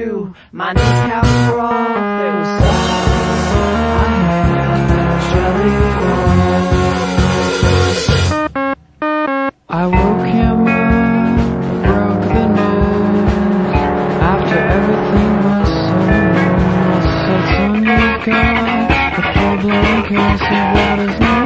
My kneecaps were all filled with I had jelly rolls. I woke him up, broke the news. After everything was so I said, son, you've got a full-blown case of what is new.